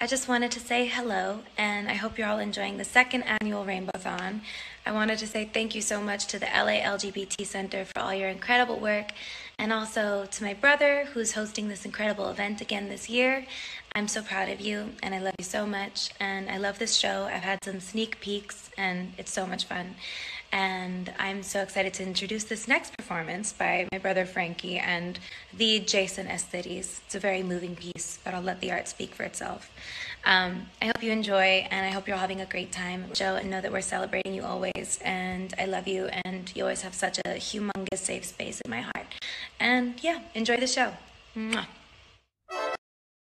I just wanted to say hello, and I hope you're all enjoying the second annual Rainbowthon. I wanted to say thank you so much to the LA LGBT Center for all your incredible work, and also to my brother who's hosting this incredible event again this year. I'm so proud of you, and I love you so much, and I love this show. I've had some sneak peeks, and it's so much fun. And I'm so excited to introduce this next performance by my brother Frankie and the Jason Esthetes. It's a very moving piece, but I'll let the art speak for itself. Um, I hope you enjoy, and I hope you're all having a great time, Joe, and know that we're celebrating you always. And I love you, and you always have such a humongous safe space in my heart. And yeah, enjoy the show. Mwah.